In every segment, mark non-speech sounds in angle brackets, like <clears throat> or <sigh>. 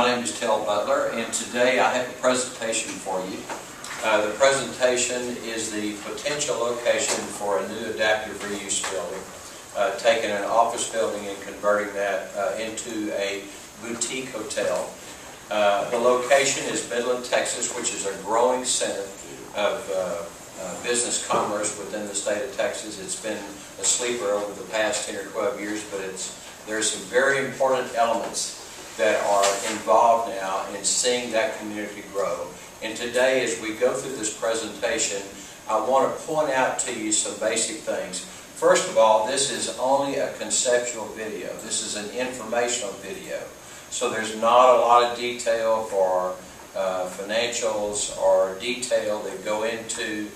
my name is Tell Butler, and today I have a presentation for you. Uh, the presentation is the potential location for a new adaptive reuse building, uh, taking an office building and converting that uh, into a boutique hotel. Uh, the location is Midland, Texas, which is a growing center of uh, uh, business commerce within the state of Texas. It's been a sleeper over the past 10 or 12 years, but it's there's some very important elements that are involved now in seeing that community grow. And today, as we go through this presentation, I want to point out to you some basic things. First of all, this is only a conceptual video. This is an informational video. So there's not a lot of detail for uh, financials or detail that go into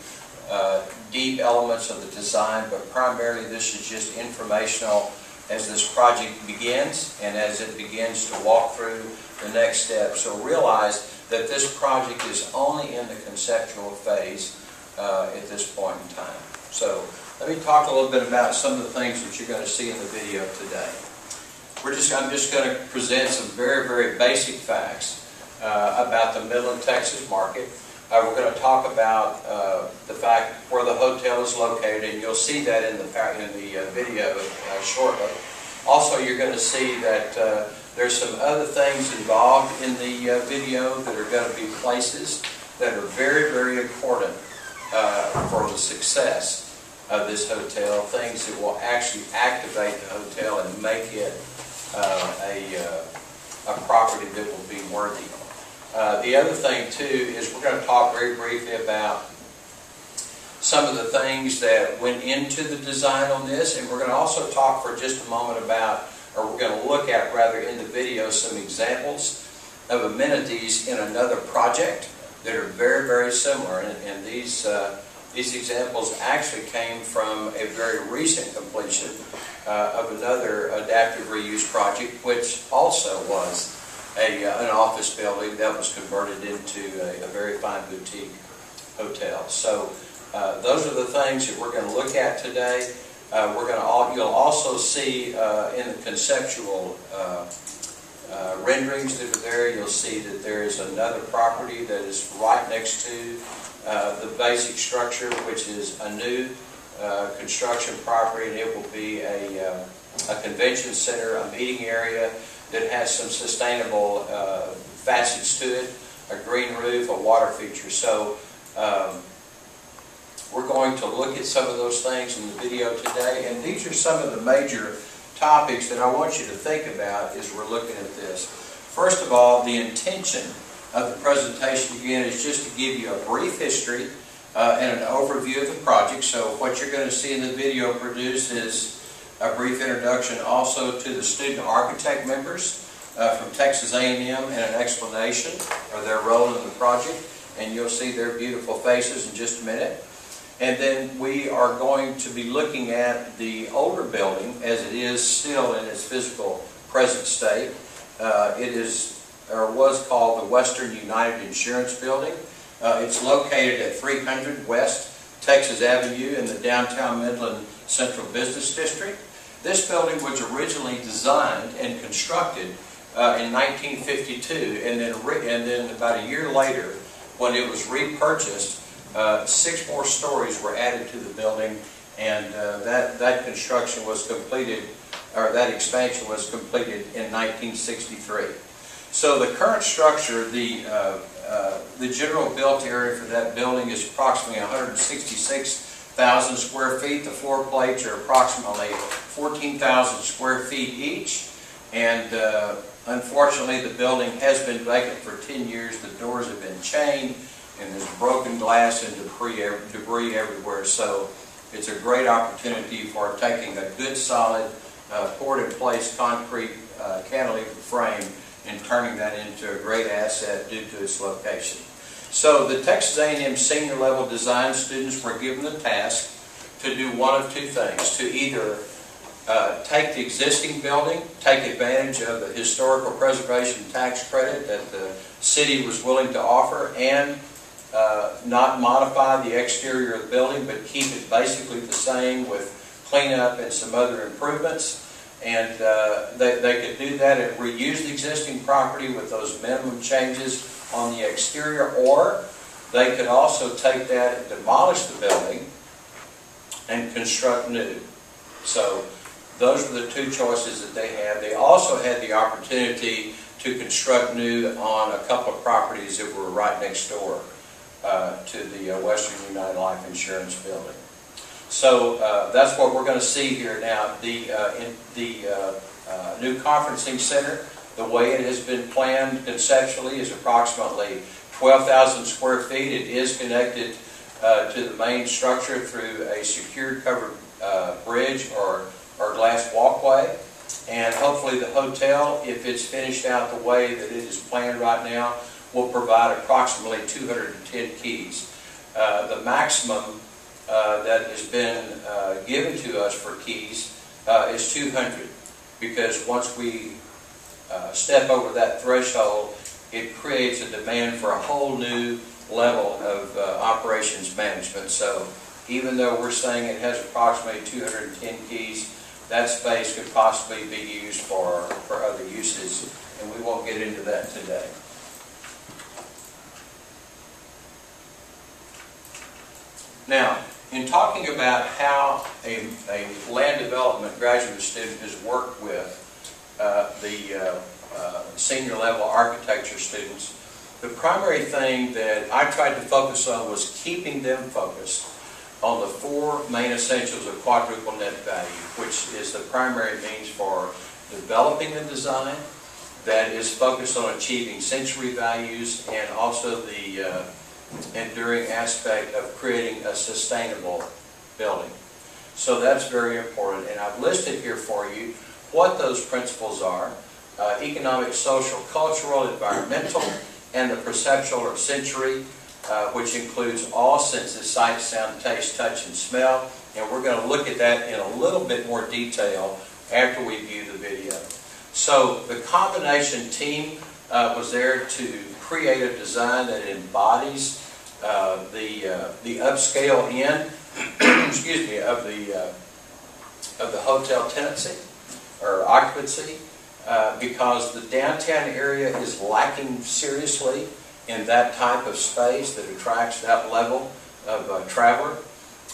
uh, deep elements of the design, but primarily this is just informational as this project begins and as it begins to walk through the next step. So realize that this project is only in the conceptual phase uh, at this point in time. So let me talk a little bit about some of the things that you're going to see in the video today. We're just, I'm just going to present some very, very basic facts uh, about the Midland, Texas market. Uh, we're going to talk about uh, the fact where the hotel is located, and you'll see that in the in the uh, video uh, shortly. Also, you're going to see that uh, there's some other things involved in the uh, video that are going to be places that are very, very important for the success of this hotel. Things that will actually activate the hotel and make it a, a property that will be worthy uh, the other thing too is we're going to talk very briefly about some of the things that went into the design on this and we're going to also talk for just a moment about or we're going to look at rather in the video some examples of amenities in another project that are very very similar. And, and these uh, these examples actually came from a very recent completion uh, of another adaptive reuse project which also was a, uh, an office building that was converted into a, a very fine boutique hotel. So uh, those are the things that we're going to look at today. Uh, we're going to you'll also see uh, in the conceptual uh, uh, renderings that are there, you'll see that there is another property that is right next to the basic structure, which is a new construction property, and it will be a, a convention center, a meeting area, that has some sustainable uh, facets to it, a green roof, a water feature. So um, we're going to look at some of those things in the video today, and these are some of the major topics that I want you to think about as we're looking at this. First of all, the intention of the presentation again is just to give you a brief history uh, and an overview of the project. So what you're going to see in the video produced is a brief introduction also to the student architect members uh, from Texas A&M and an explanation of their role in the project. And you'll see their beautiful faces in just a minute. And then we are going to be looking at the older building as it is still in its physical present state. Uh, it is or was called the Western United Insurance Building. Uh, it's located at 300 West Texas Avenue in the downtown Midland Central Business District. This building was originally designed and constructed uh, in 1952, and then, and then about a year later, when it was repurchased, uh, six more stories were added to the building, and uh, that, that construction was completed, or that expansion was completed in 1963. So the current structure, the, uh, uh, the general built area for that building is approximately 166 1,000 square feet. The floor plates are approximately 14,000 square feet each. And uh, unfortunately, the building has been vacant for 10 years. The doors have been chained, and there's broken glass and debris, debris everywhere. So it's a great opportunity for taking a good, solid, uh, poured-in-place concrete uh, cantilever frame and turning that into a great asset due to its location. So the Texas A&M senior level design students were given the task to do one of two things, to either uh, take the existing building, take advantage of the historical preservation tax credit that the city was willing to offer, and uh, not modify the exterior of the building, but keep it basically the same with cleanup and some other improvements, And uh, they, they could do that and reuse the existing property with those minimum changes on the exterior, or they could also take that and demolish the building and construct new. So those were the two choices that they had. They also had the opportunity to construct new on a couple of properties that were right next door uh, to the uh, Western United Life Insurance building. So uh, that's what we're going to see here now. The, uh, in the uh, uh, new conferencing center, the way it has been planned conceptually is approximately 12,000 square feet. It is connected uh, to the main structure through a secured covered uh, bridge or, or glass walkway. And hopefully the hotel, if it's finished out the way that it is planned right now, will provide approximately 210 keys. Uh, the maximum uh, that has been uh, given to us for keys uh, is 200 because once we uh, step over that threshold, it creates a demand for a whole new level of uh, operations management. So even though we're saying it has approximately 210 keys, that space could possibly be used for, for other uses, and we won't get into that today. Now, in talking about how a, a land development graduate student has worked with the uh, uh, senior level architecture students, the primary thing that I tried to focus on was keeping them focused on the four main essentials of quadruple net value, which is the primary means for developing the design that is focused on achieving sensory values and also the uh, enduring aspect of creating a sustainable building. So that's very important. And I've listed here for you what those principles are. Uh, economic, social, cultural, environmental, and the perceptual or sensory, uh, which includes all senses, sight, sound, taste, touch, and smell. And we're going to look at that in a little bit more detail after we view the video. So the combination team uh, was there to create a design that embodies uh, the uh, the upscale end, <clears throat> excuse me, of the uh, of the hotel tenancy or occupancy, uh, because the downtown area is lacking seriously in that type of space that attracts that level of uh, traveler.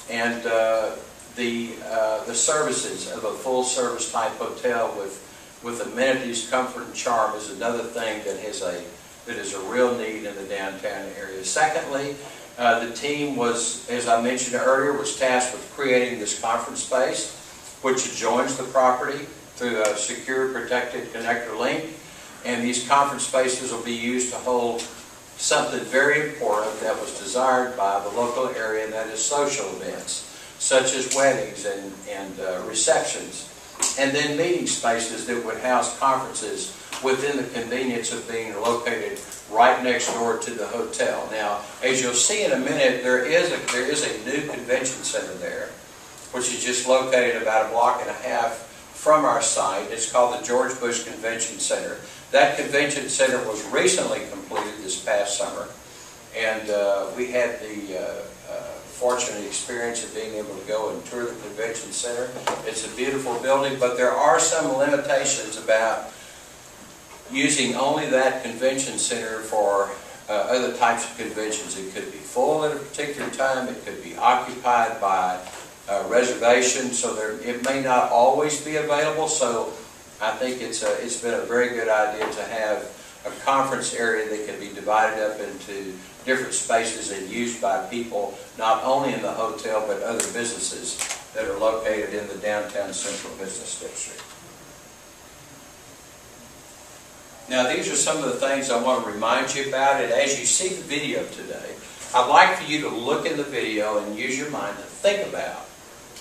And uh, the, uh, the services of a full service type hotel with, with amenities, comfort, and charm is another thing that, has a, that is a real need in the downtown area. Secondly, uh, the team was, as I mentioned earlier, was tasked with creating this conference space, which adjoins the property through a secure protected connector link. And these conference spaces will be used to hold something very important that was desired by the local area, and that is social events, such as weddings and, and uh, receptions. And then meeting spaces that would house conferences within the convenience of being located right next door to the hotel. Now, as you'll see in a minute, there is a, there is a new convention center there, which is just located about a block and a half from our site. It's called the George Bush Convention Center. That convention center was recently completed this past summer, and uh, we had the uh, uh, fortunate experience of being able to go and tour the convention center. It's a beautiful building, but there are some limitations about using only that convention center for uh, other types of conventions. It could be full at a particular time, it could be occupied by uh, reservation, so there, it may not always be available. So I think it's a, it's been a very good idea to have a conference area that can be divided up into different spaces and used by people not only in the hotel but other businesses that are located in the downtown central business district. Now these are some of the things I want to remind you about and as you see the video today I'd like for you to look in the video and use your mind to think about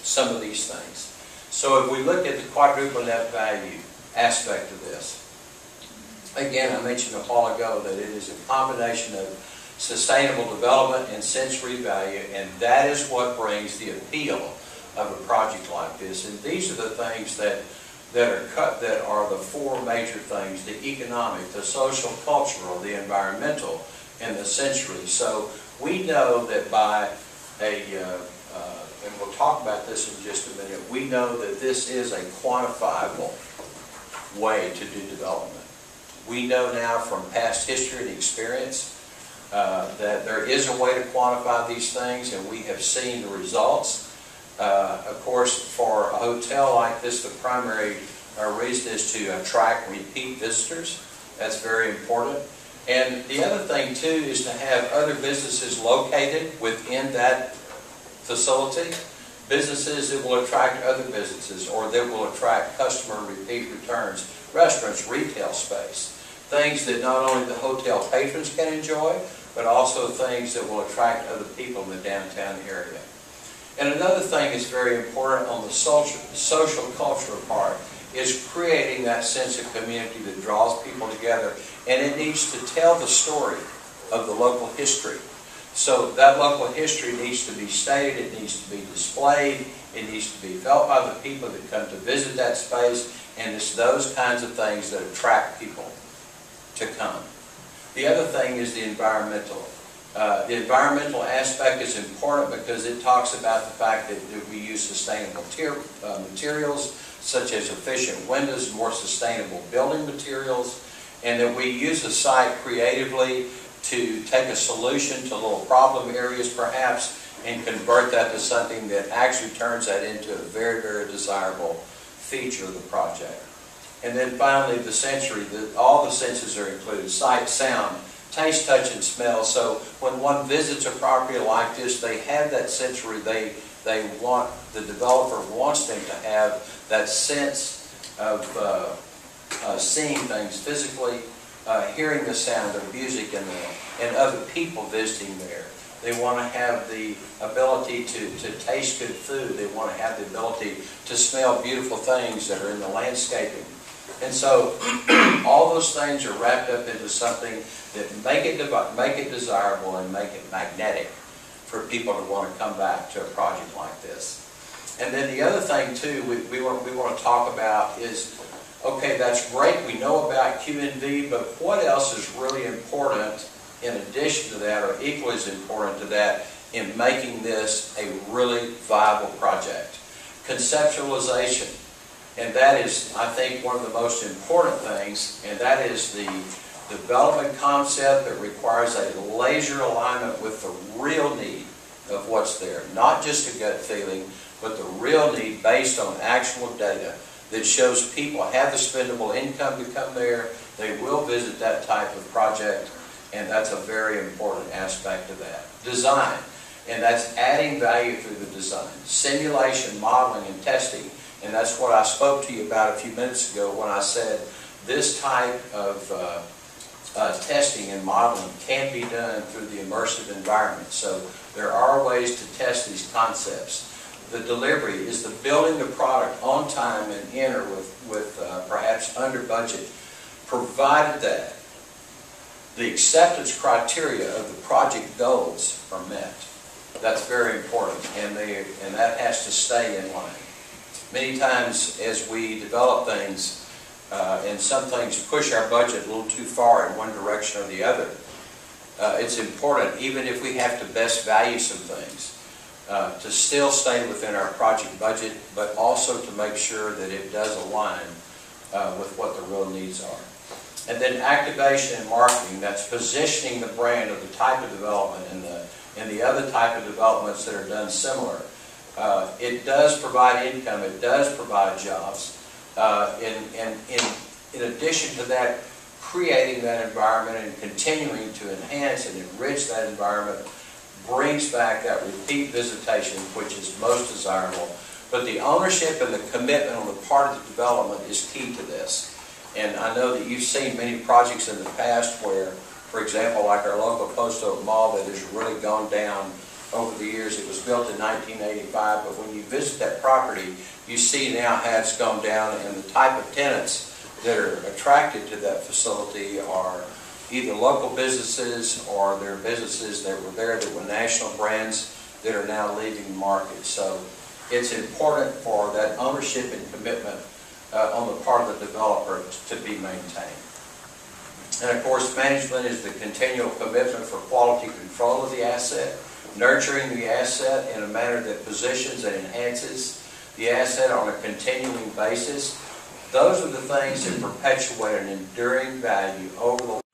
some of these things. So if we look at the quadruple net value aspect of this, again, I mentioned a while ago that it is a combination of sustainable development and sensory value, and that is what brings the appeal of a project like this. And these are the things that that are cut that are the four major things: the economic, the social, cultural, the environmental, and the sensory. So we know that by a uh, we'll talk about this in just a minute, we know that this is a quantifiable way to do development. We know now from past history and experience uh, that there is a way to quantify these things, and we have seen the results. Uh, Of course, for a hotel like this, the primary uh, reason is to attract repeat visitors. That's very important. And the other thing too is to have other businesses located within that facility. Businesses that will attract other businesses or that will attract customer repeat returns. Restaurants, retail space. Things that not only the hotel patrons can enjoy, but also things that will attract other people in the downtown area. And another thing that's very important on the social, social cultural part is creating that sense of community that draws people together. And it needs to tell the story of the local history. So that local history needs to be stated, it needs to be displayed, it needs to be felt by the people that come to visit that space, and it's those kinds of things that attract people to come. The other thing is the environmental. Uh, the environmental aspect is important because it talks about the fact that, that we use sustainable uh, materials, such as efficient windows, more sustainable building materials, and that we use the site creatively to take a solution to little problem areas perhaps and convert that to something that actually turns that into a very, very desirable feature of the project. And then finally, the sensory, the, all the senses are included, sight, sound, taste, touch, and smell. So when one visits a property like this, they have that sensory, they, they want, the developer wants them to have that sense of uh, uh, seeing things physically, uh, hearing the sound of music and, and other people visiting there. They want to have the ability to, to taste good food. They want to have the ability to smell beautiful things that are in the landscaping. And so <clears throat> all those things are wrapped up into something that make it, make it desirable and make it magnetic for people to want to come back to a project like this. And then the other thing too we, we, want, we want to talk about is, okay, that's great, we know about QNV, but what else is really important in addition to that, or equally as important to that, in making this a really viable project? Conceptualization. And that is, I think, one of the most important things, and that is the development concept that requires a laser alignment with the real need of what's there. Not just a gut feeling, but the real need based on actual data that shows people have the spendable income to come there, they will visit that type of project, and that's a very important aspect of that. Design, and that's adding value through the design. Simulation, modeling, and testing and that's what I spoke to you about a few minutes ago when I said this type of uh, uh, testing and modeling can be done through the immersive environment. So there are ways to test these concepts. The delivery is the building the product on time and in or with, with uh, perhaps under budget, provided that the acceptance criteria of the project goals are met. That's very important, and, they, and that has to stay in line many times as we develop things, uh, and some things push our budget a little too far in one direction or the other, uh, it's important, even if we have to best value some things, uh, to still stay within our project budget, but also to make sure that it does align uh, with what the real needs are. And then activation and marketing, that's positioning the brand of the type of development and the, and the other type of developments that are done similar. Uh, it does provide income, it does provide jobs, uh, and, and in, in addition to that, creating that environment and continuing to enhance and enrich that environment brings back that repeat visitation, which is most desirable. But the ownership and the commitment on the part of the development is key to this. And I know that you've seen many projects in the past where, for example, like our local Post Oak Mall that has really gone down over the years. It was built in 1985, but when you visit that property, you see now how it's gone down and the type of tenants that are attracted to that facility are either local businesses or they're businesses that were there that were national brands that are now leaving the market. So it's important for that ownership and commitment uh, on the part of the developer to be maintained. And of course, management is the continual commitment for quality control of the asset nurturing the asset in a manner that positions and enhances the asset on a continuing basis. Those are the things that perpetuate an enduring value over the